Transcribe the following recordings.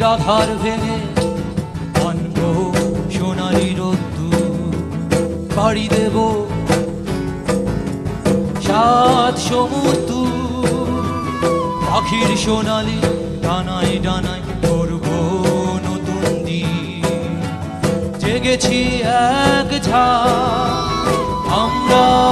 রাত্রির ভেঙে আনব সোনালি রোদ্দুর পাড়ি দেব। সাত সমুদ্র, পাখির সোনালি ডানায় ডানায় করব নতুন দিন। জেগেছি এক ঝা আমরা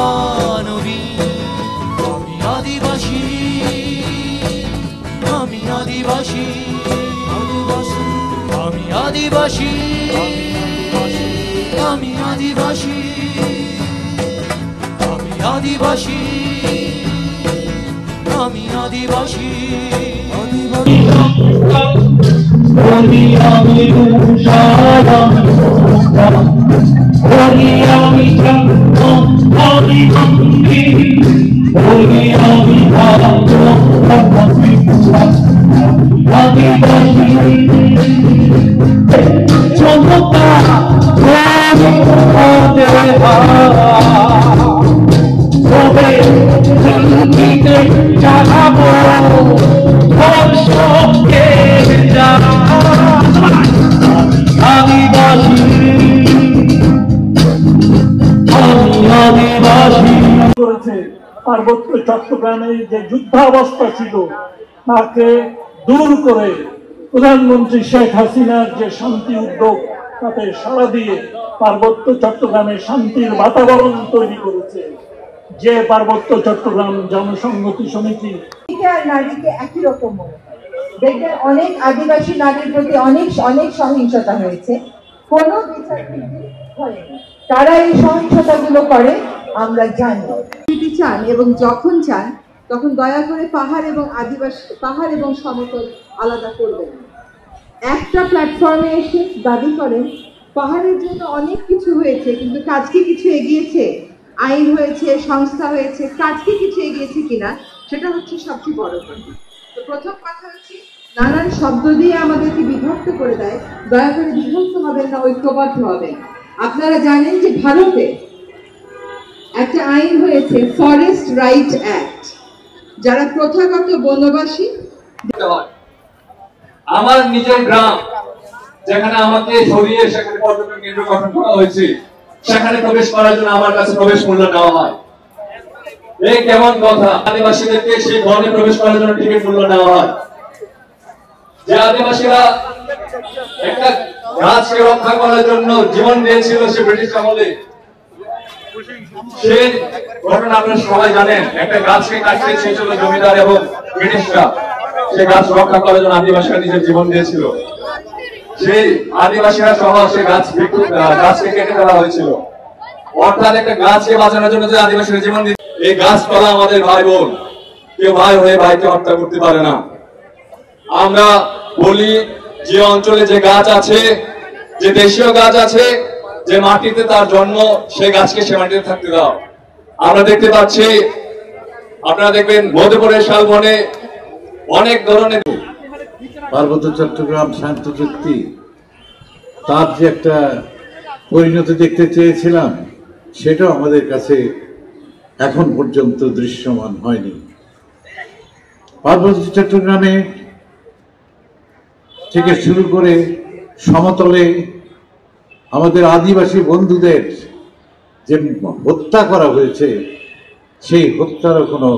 করেছে পার্বত্য চট্টগ্রামের যে যুদ্ধাবস্থা ছিল, তাকে দূর করে প্রধানমন্ত্রী শেখ হাসিনার যে শান্তি উদ্যোগ, তাতে সাড়া দিয়ে পার্বত্য চট্টগ্রামে শান্তির বাতাবরণ তৈরি করেছে। যে পার্বত্য চট্টগ্রাম জনসংহতি সমিতি। আর নারীকে একই রকম। দেখবেন অনেক আদিবাসী নারীর প্রতি অনেক অনেক সহিংসতা হয়েছে। কোনো বিচার তারা এই সহিংসতাগুলো করে। আমরা জানি। যদি চান এবং যখন চান, তখন দয়া করে পাহাড় এবং আদিবাসী, পাহাড় এবং সমতল আলাদা করবেন। একটা প্ল্যাটফর্মে এসে দাবি করেন, পাহাড়ের জন্য অনেক কিছু হয়েছে, কিন্তু কাজকে কিছু এগিয়েছে, আইন হয়েছে, সংস্থা হয়েছে, কাজকে কিছু এগিয়েছে কিনা, সেটা হচ্ছে সবচেয়ে বড় কথা। তো প্রথম কথা হচ্ছে, নানান শব্দ দিয়ে আমাদেরকে বিভক্ত করে দেয়। দয়া করে বিভক্ত হবেন না, ঐক্যবদ্ধ হবেন। আপনারা জানেন যে ভারতে একটা আইন হয়েছে ফরেস্ট রাইট অ্যাক্ট যারা প্রথাগত বনবাসী আমার নিজের গ্রাম, যেখানে আমাকে সরিয়ে সেখানে পর্যটন কেন্দ্র গঠন করা হয়েছে, সেখানে প্রবেশ করার জন্য আমার কাছে প্রবেশ মূল্য নেওয়া হয়। এই কেমন কথা? আদিবাসীদেরকে সেই বনে প্রবেশ করার জন্য টিকিট মূল্য নেওয়া হয়। যে আদিবাসীরা একটা গাছকে রক্ষা করার জন্য জীবন দিয়েছিল সে ব্রিটিশ আমলে ঘটনা সবাই জানেন, একটা গাছকে জমিদার এবং ব্রিটিশরা সেই গাছ রক্ষা করার জন্য আদিবাসীরা নিজের জীবন দিয়েছিল। সেই আদিবাসীরা সহ সে গাছ গাছকে কেটে ফেলা হয়েছিল। অর্থাৎ একটা গাছকে বাঁচানোর জন্য যে জীবন দিয়ে এই গাছপালা আমাদের ভাই বোন কেউ ভাই হয়ে ভাইকে হত্যা করতে পারে না। আমরা বলি, যে অঞ্চলে যে গাছ আছে, যে দেশীয় গাছ আছে যে মাটিতে তার জন্ম, সেই গাছকে সে মাটিতে থাকতে দাও। আমরা দেখতে পাচ্ছি, আপনারা দেখবেন মধ্যপুরের শালবনে অনেক ধরনের পার্বত্য চট্টগ্রাম শান্তি চুক্তি। তার যে একটা পরিণতি দেখতে চেয়েছিলাম, সেটাও আমাদের কাছে এখন পর্যন্ত দৃশ্যমান হয়নি। পার্বত্য চট্টগ্রামে থেকে শুরু করে সমতলে আমাদের আদিবাসী বন্ধুদের যে হত্যা করা হয়েছে, সেই হত্যারও কোনো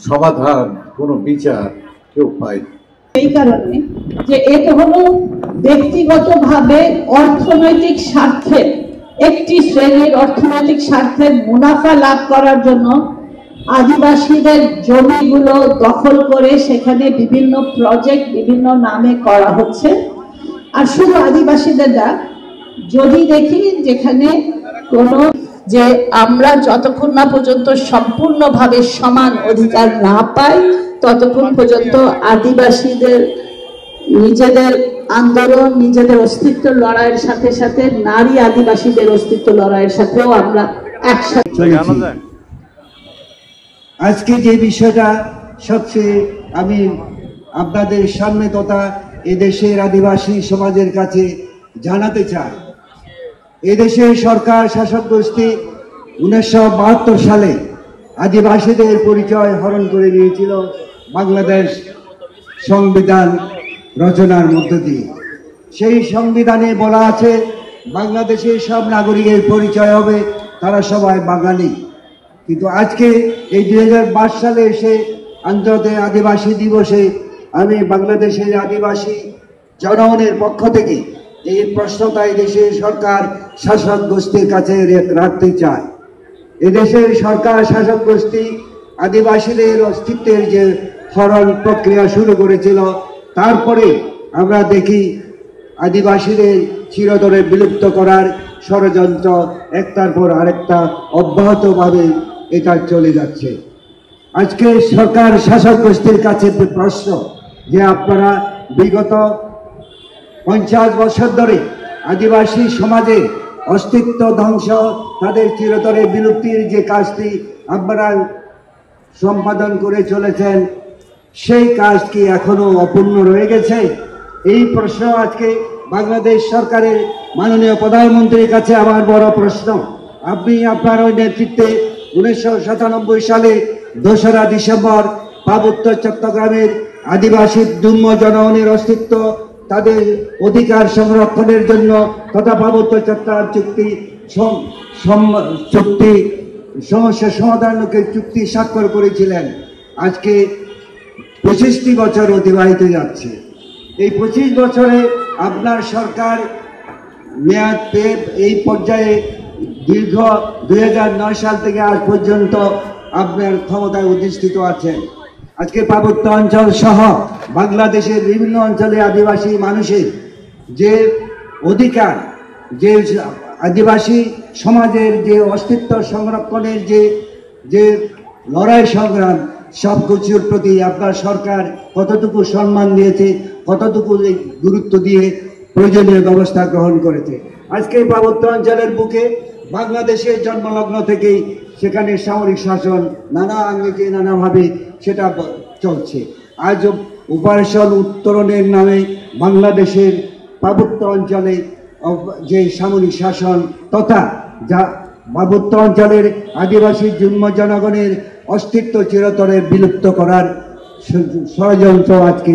সমাধান, কোনো বিচার কেউ পায়নি। এই কারণে যে এটা হলো ব্যক্তিগতভাবে অর্থনৈতিক স্বার্থে একটি শ্রেণির অর্থনৈতিক স্বার্থের মুনাফা লাভ করার জন্য আদিবাসীদের জমিগুলো দখল করে সেখানে বিভিন্ন প্রজেক্ট বিভিন্ন নামে করা হচ্ছে। আর শুধু আদিবাসীদের না যদি দেখি যেখানে কোনো যে আমরা যতক্ষণ না পর্যন্ত সম্পূর্ণভাবে সমান অধিকার না পাই ততক্ষণ পর্যন্ত আদিবাসীদের নিজেদের আন্দোলন নিজেদের অস্তিত্ব লড়াইয়ের সাথে সাথে নারী আদিবাসীদের অস্তিত্ব লড়াইয়ের সাথেও আমরা একসাথে। আজকে যে বিষয়টা সবচেয়ে আমি আপনাদের সামনে তথা এদেশের আদিবাসী সমাজের কাছে জানাতে চাই এদেশের সরকার শাসক গোষ্ঠী উনিশশো বাহাত্তর সালে আদিবাসীদের পরিচয় হরণ করে নিয়েছিল বাংলাদেশ সংবিধান রচনার মধ্য দিয়ে। সেই সংবিধানে বলা আছে, বাংলাদেশের সব নাগরিকের পরিচয় হবে, তারা সবাই বাঙালি। কিন্তু আজকে এই দুই সালে এসে আন্তর্জাতিক আদিবাসী দিবসে আমি বাংলাদেশের আদিবাসী জনগণের পক্ষ থেকে এই প্রশ্নটা দেশের সরকার শাসক গোষ্ঠীর কাছে রাখতে চায়। এদেশের সরকার শাসক গোষ্ঠী আদিবাসীদের অস্তিত্বের যে হরণ প্রক্রিয়া শুরু করেছিল, তারপরে আমরা দেখি আদিবাসীদের চিরতরে বিলুপ্ত করার ষড়যন্ত্র একটার পর আরেকটা অব্যাহতভাবে এটা চলে যাচ্ছে। আজকে সরকার শাসক গোষ্ঠীর কাছে প্রশ্ন, যে আপনারা বিগত পঞ্চাশ বছর ধরে আদিবাসী সমাজে অস্তিত্ব ধ্বংস, তাদের চিরতরে বিলুপ্তির যে কাজটি আপনারা সম্পাদন করে চলেছেন, সেই কাজ কি এখনও অপূর্ণ রয়ে গেছে? এই প্রশ্ন আজকে বাংলাদেশ সরকারের মাননীয় প্রধানমন্ত্রীর কাছে আমার বড় প্রশ্ন। আপনি আপনার ওই নেতৃত্বে উনিশশো সাতানব্বই সালে দোসরা ডিসেম্বর পার্বত্য চট্টগ্রামের আদিবাসী দুর্ম জনগণের অস্তিত্ব তাদের অধিকার সংরক্ষণের জন্য তথা পার্বত্য চট্টগ্রাম চুক্তি চুক্তি সমস্যা সমাধানকে চুক্তি স্বাক্ষর করেছিলেন। আজকে পঁচিশটি বছর অতিবাহিত যাচ্ছে। এই পঁচিশ বছরে আপনার সরকার মেয়াদ পেয়ে এই পর্যায়ে দীর্ঘ দু হাজার নয় সাল থেকে আজ পর্যন্ত আপনার ক্ষমতায় অধিষ্ঠিত আছেন। আজকে পার্বত্য অঞ্চল সহ বাংলাদেশের বিভিন্ন অঞ্চলে আদিবাসী মানুষের যে অধিকার, যে আদিবাসী সমাজের যে অস্তিত্ব সংরক্ষণের যে যে লড়াই সংগ্রাম সব কিছুর প্রতি আপনার সরকার কতটুকু সম্মান দিয়েছে, কতটুকু গুরুত্ব দিয়ে প্রয়োজনীয় ব্যবস্থা গ্রহণ করেছে। আজকে পার্বত্য অঞ্চলের বুকে বাংলাদেশের জন্মলগ্ন থেকেই সেখানে সামরিক শাসন নানা আঙ্গিকে নানাভাবে সেটা চলছে। আজ অপারেশন উত্তরণের নামে বাংলাদেশের পার্বত্য অঞ্চলে যে সামরিক শাসন তথা যা পার্বত্য অঞ্চলের আদিবাসী জন্ম জনগণের অস্তিত্ব চিরতরে বিলুপ্ত করার ষড়যন্ত্র আজকে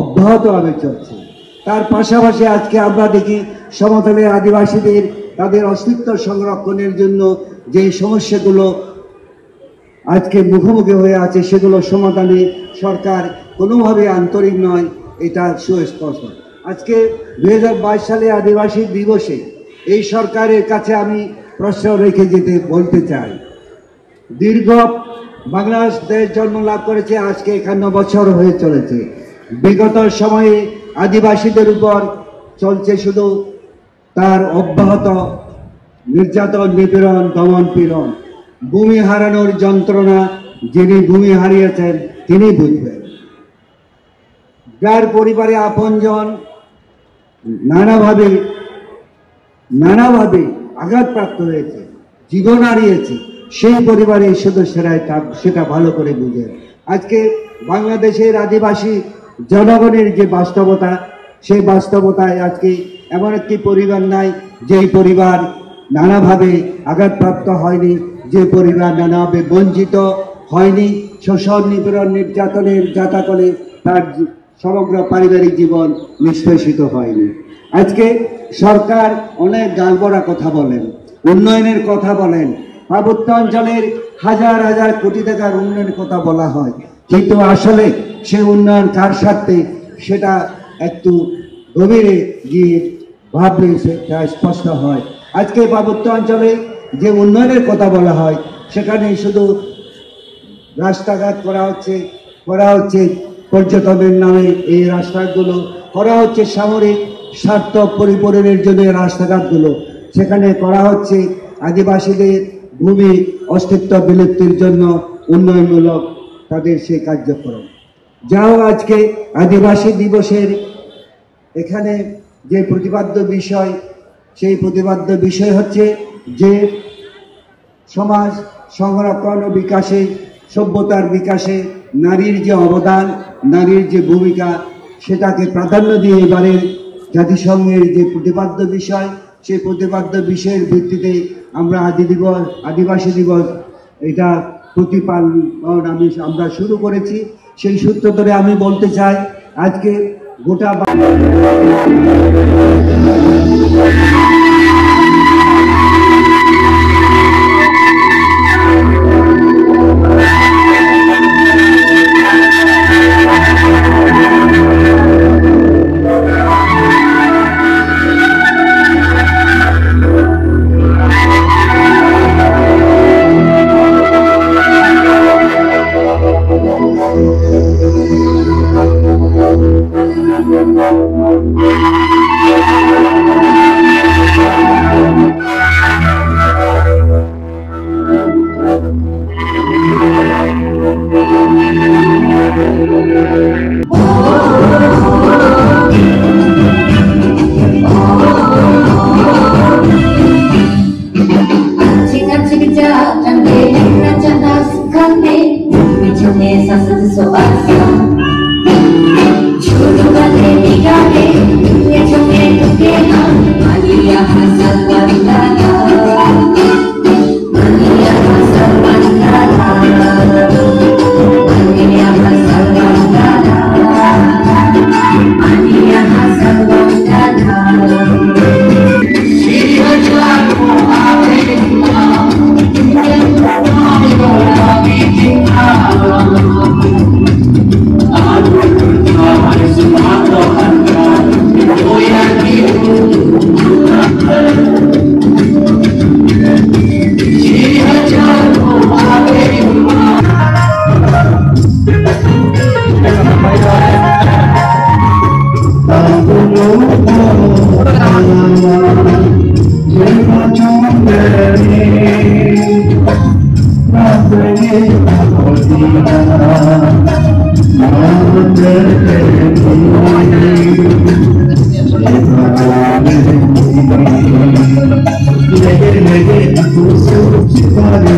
অব্যাহতভাবে চলছে। তার পাশাপাশি আজকে আমরা দেখি সমতলের আদিবাসীদের তাদের অস্তিত্ব সংরক্ষণের জন্য যে সমস্যাগুলো আজকে মুখোমুখি হয়ে আছে, সেগুলো সমাধানে সরকার কোনোভাবে আন্তরিক নয়, এটা সুস্পষ্ট। আজকে দুই হাজার বাইশ সালে আদিবাসী দিবসে এই সরকারের কাছে আমি প্রশ্ন রেখে যেতে বলতে চাই। দীর্ঘ বাংলাদেশ দেশ জন্ম লাভ করেছে, আজকে একান্ন বছর হয়ে চলেছে। বিগত সময়ে আদিবাসীদের উপর চলছে শুধু তার অব্যাহত নির্যাতন, নিপীড়ন, দমন, পীড়ন, ভূমি হারানোর যন্ত্রণা যিনি ভূমি হারিয়েছেন, তিনি বুঝবেন। যার পরিবারে আপনজন নানাভাবে নানাভাবে আঘাতপ্রাপ্ত হয়েছে, জীবন হারিয়েছে, সেই পরিবারের সদস্যরাই তা- সেটা ভালো করে বুঝে। আজকে বাংলাদেশের আদিবাসী জনগণের যে বাস্তবতা, সেই বাস্তবতায় আজকে এমন একটি পরিবার নাই, যেই পরিবার নানাভাবে আঘাতপ্রাপ্ত হয়নি, যে পরিবার নানাভাবে বঞ্চিত হয়নি, শোষণ, নিপীড়ন, নির্যাতনের যাতাকলে তার সমগ্র পারিবারিক জীবন নিষ্পেষিত হয়নি। আজকে সরকার অনেক গালবড়া কথা বলেন, উন্নয়নের কথা বলেন, পার্বত্য অঞ্চলের হাজার হাজার কোটি টাকার উন্নয়নের কথা বলা হয়, কিন্তু আসলে সে উন্নয়ন কার স্বার্থে সেটা একটু গভীরে গিয়ে ভাবলে সেটা স্পষ্ট হয়। আজকে পার্বত্য অঞ্চলে যে উন্নয়নের কথা বলা হয় সেখানে শুধু রাস্তাঘাট করা হচ্ছে করা হচ্ছে পর্যটনের নামে এই রাস্তাগুলো, করা হচ্ছে সামরিক স্বার্থ পরিপূরণের জন্য রাস্তাঘাটগুলো। সেখানে করা হচ্ছে আদিবাসীদের ভূমি অস্তিত্ব বিলুপ্তির জন্য উন্নয়নমূলক তাদের সেই কার্যক্রম। যাও আজকে আদিবাসী দিবসের এখানে যে প্রতিপাদ্য বিষয় সেই প্রতিবাদ্য বিষয় হচ্ছে যে সমাজ সংরক্ষণ ও বিকাশে, সভ্যতার বিকাশে নারীর যে অবদান, নারীর যে ভূমিকা, সেটাকে প্রাধান্য দিয়ে এবারের জাতিসংঘের যে প্রতিপাদ্য বিষয়, সেই প্রতিপাদ্য বিষয়ের ভিত্তিতে আমরা আদি দিবস, আদিবাসী দিবস, এটা প্রতিপালন আমি আমরা শুরু করেছি। সেই সূত্র ধরে আমি বলতে চাই, আজকে गुटा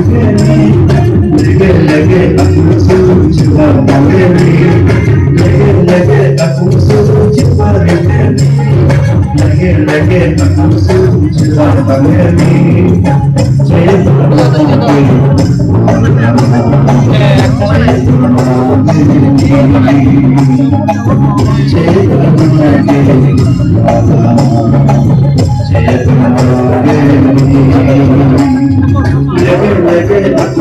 लगे लगे अपने सोच पर मरे लगे लगे अपने सोच पर लगे लगे अपने सोच पर मरे जय जय जय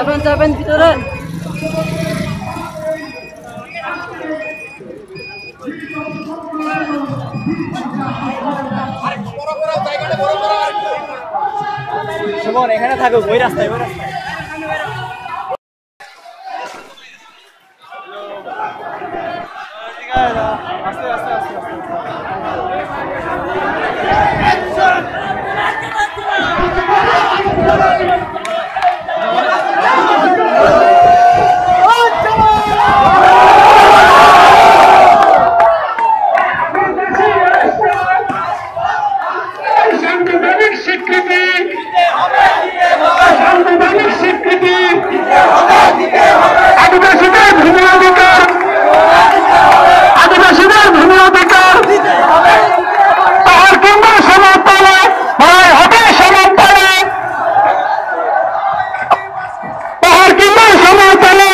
যাবেন যাবেন ভিতরে। সুমন এখানে থাকুক ওই রাস্তায় ওই রাস্তায় আস্তে আস্তে আস্তে সাংবিধানিক স্বীকৃতি সাংবিধানিক স্বীকৃতি আদিবাসীদের ভূমি অধিকার আদিবাসীদের ভূমি অধিকার পাহাড় কিংবা সমান্তরে ভাই হবে সমান্তরে পাহাড় কিংবা সমান্তরে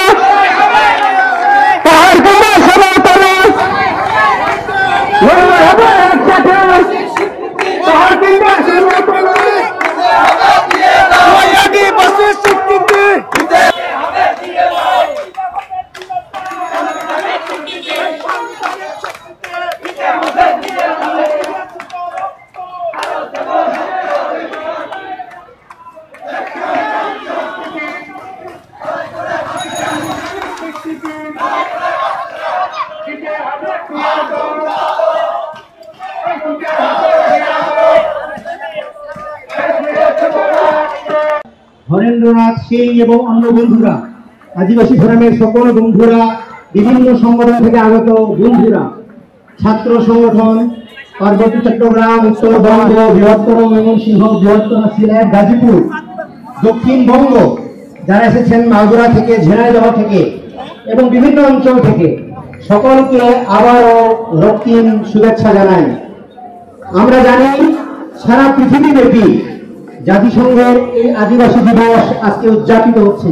পাহাড় কিংবা সমান্তরে লড়াই হবে একসাথে পাহাড় কিংবা সমান্তরে আদিবাসী স্বীকৃতি হরেন্দ্রনাথ সিং এবং অন্য বন্ধুরা, আদিবাসী ফোরামের সকল বন্ধুরা, বিভিন্ন সংগঠন থেকে আগত বন্ধুরা, ছাত্র সংগঠন, পার্বতী চট্টগ্রাম উত্তরবঙ্গ বৃহত্তর ময়মনসিংহ, বৃহত্তর সিলেট, গাজীপুর দক্ষিণবঙ্গ যারা এসেছেন মাগুরা থেকে, ঝিনাইদহ থেকে এবং বিভিন্ন অঞ্চল থেকে, সকলকে আবারও রক্তিম শুভেচ্ছা জানাই। আমরা জানি সারা পৃথিবীব্যাপী জাতিসংঘের এই আদিবাসী দিবস আজকে উদযাপিত হচ্ছে।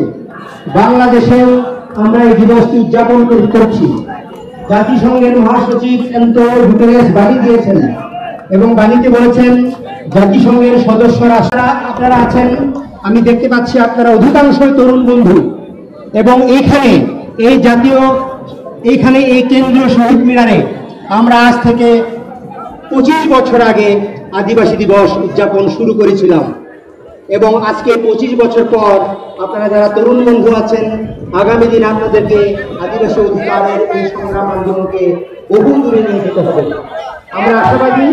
বাংলাদেশেও আমরা এই দিবসটি উদযাপন করছি। জাতিসংঘের মহাসচিব এন্টোনিও গুতেরেস বাণী দিয়েছেন এবং বাণীতে বলেছেন, জাতিসংঘের সদস্যরা আপনারা- আপনারা আছেন, আমি দেখতে পাচ্ছি আপনারা অধিকাংশই তরুণ বন্ধু। এবং এইখানে এই জাতীয়, এইখানে এই কেন্দ্রীয় শহীদ মিনারে আমরা আজ থেকে পঁচিশ বছর আগে আদিবাসী দিবস উদযাপন শুরু করেছিলাম। এবং আজকে পঁচিশ বছর পর আপনারা যারা তরুণ বন্ধু আছেন, আগামী দিন আপনাদেরকে আদিবাসী অধিকারের এই সংগ্রাম আন্দোলনকে বহু দূরে নিয়ে যেতে হবে। আমরা আশাবাদী,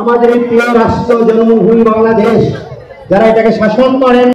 আমাদের প্রিয় রাষ্ট্র জন্মভূমি বাংলাদেশ, যারা এটাকে শাসন করেন